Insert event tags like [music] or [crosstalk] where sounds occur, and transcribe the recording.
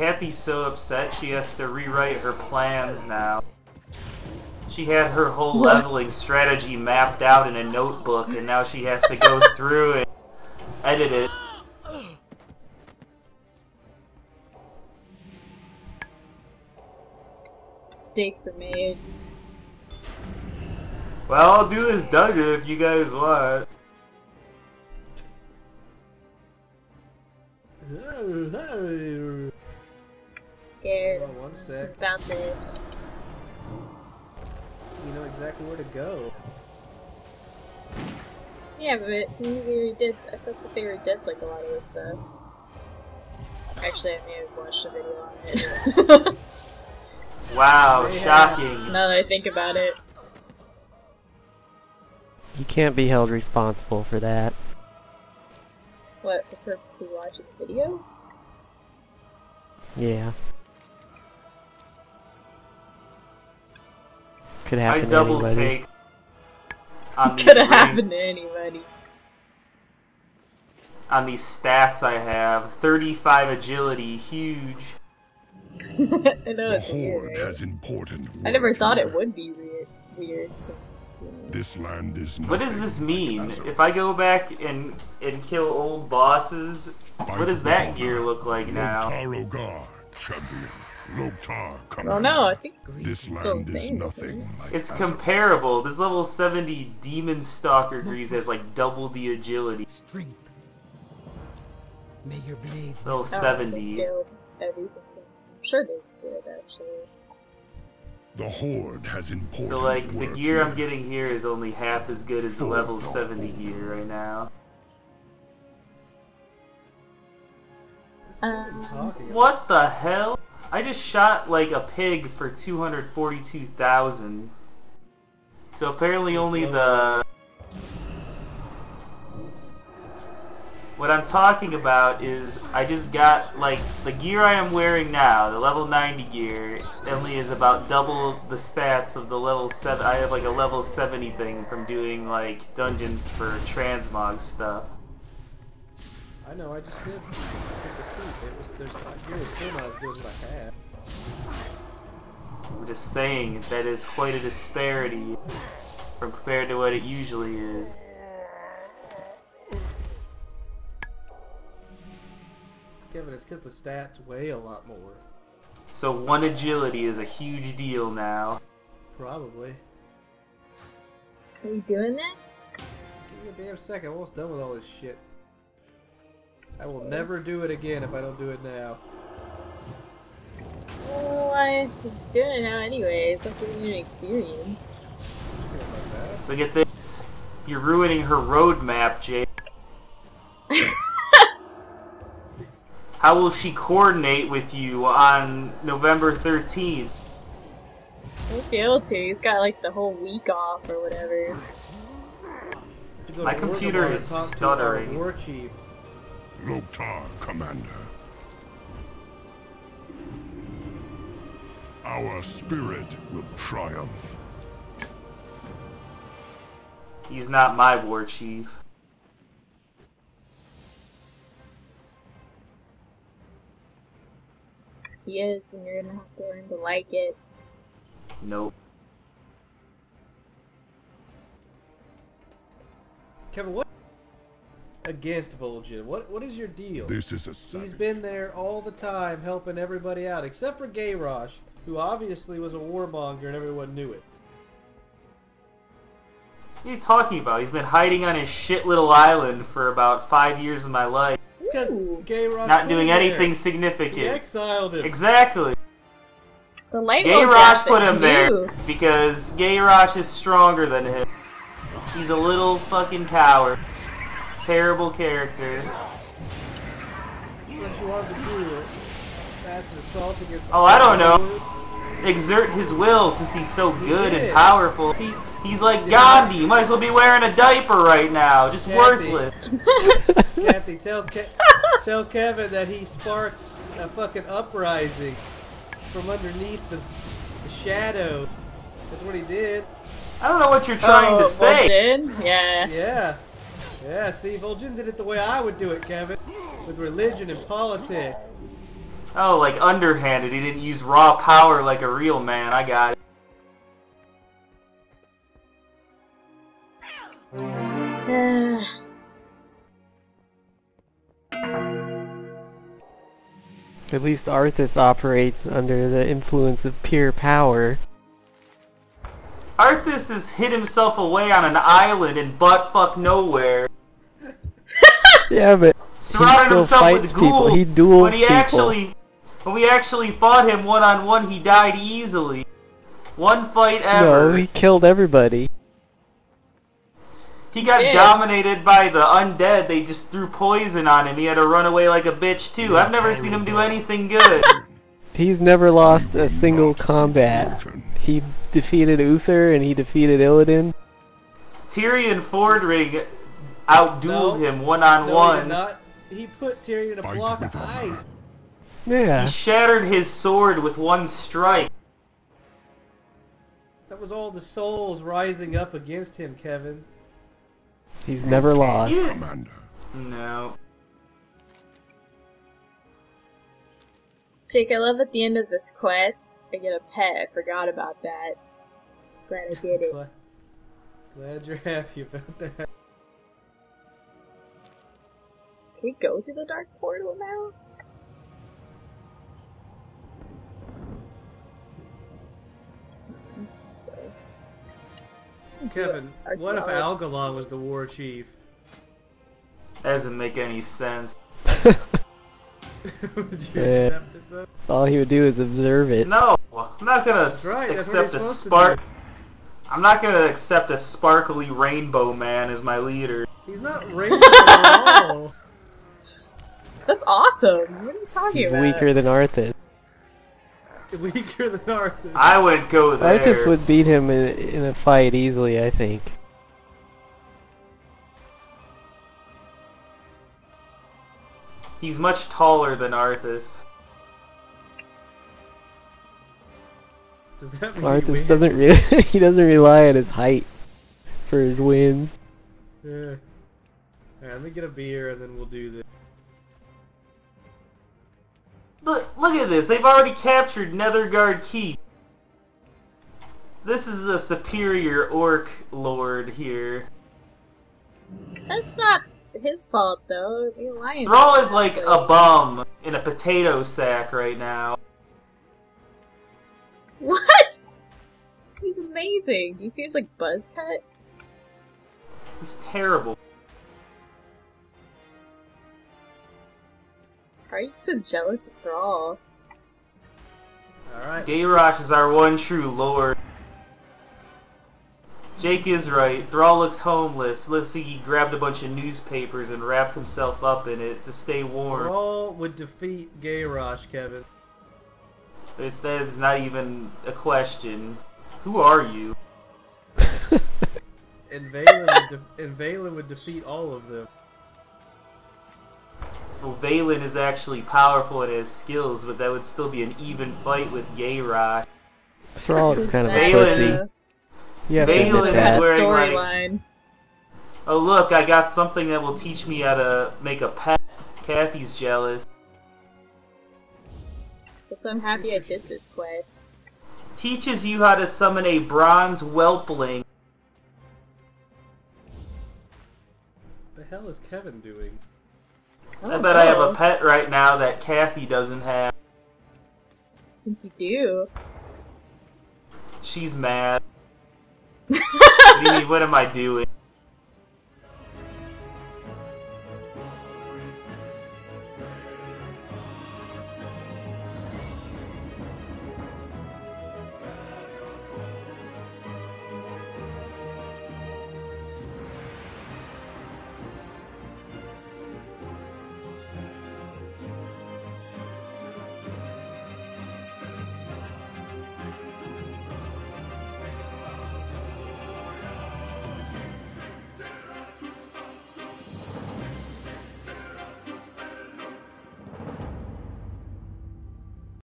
Kathy's so upset she has to rewrite her plans now. She had her whole What? leveling strategy mapped out in a notebook, and now she has to go [laughs] through and edit it. Mistakes are made. Well, I'll do this dungeon if you guys want. On one sec. about this. You know exactly where to go. Yeah, but we already did. I thought that they already did like a lot of this stuff. Actually, I may have watched a video on it. [laughs] Wow, They have- shocking. now that I think about it. You can't be held responsible for that. What, for purposely watching the video? Yeah. Could I happen to double anybody. take [laughs] on Could have happened to anybody. on these stats I have. 35 agility, huge. [laughs] I know The it's weird. Horde right? has important I never thought it would be weird, weird since. You know, This land is What does this mean? If I go back and and kill old bosses, what does that gear look like now? Loktar Ogar, champion. Loktar, commander. well, no, I think This it's still land is nothing. it? It's Azeroth. comparable. This level 70 Demon Stalker Greaves has like double the agility. Strength. May your blades Level I don't think they 70. everything. I'm sure they did actually. The Horde has important So like the gear I'm getting here is only half as good as the level the 70 Horde. gear right now. Um. What the hell? I just shot like a pig for 242,000. So apparently only the What I'm talking about is I just got like the gear I am wearing now, the level 90 gear, only is about double the stats of the level 7. I have like a level 70 thing from doing like dungeons for transmog stuff. I know, I just did. I the street. It was, there's, my gear still not as good as I had. I'm just saying that is quite a disparity from compared to what it usually is. Kevin, it's because the stats weigh a lot more. So one agility is a huge deal now. Probably. Are we doing this? Give me a damn second. I'm almost done with all this shit. I will never do it again if I don't do it now. Well, I'm doing it now anyways. I'm giving you an experience. Shit like that. Look at this. You're ruining her roadmap, Jay. [laughs] How will she coordinate with you on November 13th? Won't be able to. He's got like the whole week off or whatever. My computer is and talk to our stuttering. War chief. Loktar, commander. Our spirit will triumph. He's not my war chief. He is, and you're gonna have to learn to like it. Nope. Kevin, what against Vol'jin? What what is your deal? This is a He's been there all the time helping everybody out, except for Gayrosh, who obviously was a warmonger and everyone knew it. What are you talking about? He's been hiding on his shit little island for about five years of my life, Because Ooh. Gayrosh not doing anything there. He significant. exiled him. Exactly. The light Gay bulb put him there because Gay Rosh is stronger than him. He's a little fucking coward. Terrible character. What you wanted to do? it. Massive assault against Oh, I don't know. Exert his will since he's so good and powerful. He, He's like Gandhi. You might as well be wearing a diaper right now. Just Kathy. worthless. [laughs] Kathy, tell Ke- [laughs] tell Kevin that he sparked a fucking uprising from underneath the, the shadow. That's what he did. I don't know what you're trying oh, to say. Vol'jin? Yeah. Yeah. Yeah, see, Vol'jin did it the way I would do it, Kevin. With religion and politics. Oh, like underhanded. He didn't use raw power like a real man. I got it. [sighs] At least Arthas operates under the influence of pure power. Arthas has hid himself away on an island in buttfuck nowhere, [laughs] Yeah, but surrounded still himself fights with people. ghouls. He duels when he people. actually, when we actually fought him one on one, he died easily. One fight ever. no, he killed everybody. He got did. dominated by the undead. They just threw poison on him. He had to run away like a bitch too. I've never seen him do anything good. [laughs] He's never lost a single combat. He defeated Uther and he defeated Illidan. Tirion Fordring outdueled No. him one on no, one. not. He put Tirion in a Fight block of ice. Yeah. He shattered his sword with one strike. That was all the souls rising up against him, Kevin. He's never lost. Yeah. Commander. No. Jake, I love at the end of this quest, I get a pet. I forgot about that. Glad I did it. Glad, glad you're happy about that. Can we go through the dark portal now? Mm-hmm. Kevin, what if dog. Algalon was the war chief? That Doesn't make any sense. [laughs] Would you Yeah. accept it though? All he would do is observe it. No, I'm not gonna s- right, that's what accept a he's to spark. I'm not gonna accept a sparkly rainbow man as my leader. He's not rainbow at all. [laughs] That's awesome! What are you talking He's about? weaker than Arthas. [laughs] Weaker than Arthur. I wouldn't go there. Arthas would beat him in, in a fight easily, I think. He's much taller than Arthas. Does that mean Arthas doesn't really [laughs] he doesn't rely on his height for his wins. Yeah. Alright, let me get a beer and then we'll do this. Look, look at this. They've already captured Nethergarde Keep. This is a superior orc lord here. That's not his fault, though. The alliance. Thrall is like a bum in a potato sack right now. What? He's amazing. Do you see his like buzz cut? He's terrible. How are you so jealous of Thrall? Alright. Gayrosh is our one true lord. Jake is right. Thrall looks homeless. Looks like he grabbed a bunch of newspapers and wrapped himself up in it to stay warm. Thrall would defeat Gayrosh, Kevin. It's, that is not even a question. Who are you? [laughs] And Valen would, de- and Valen would defeat all of them. Well, Valen is actually powerful and has skills, but that would still be an even fight with Gayrosh. Thrall is kind of a pussy. Is- You have to Valen is that. wearing, like- Oh look, I got something that will teach me how to make a pet. Kathy's jealous. But I'm happy I did this quest. Teaches you how to summon a bronze whelpling. The hell is Kevin doing? I bet I have Oh, a pet right now that Kathy doesn't have. I think you do. She's mad. What do you mean, what am I doing?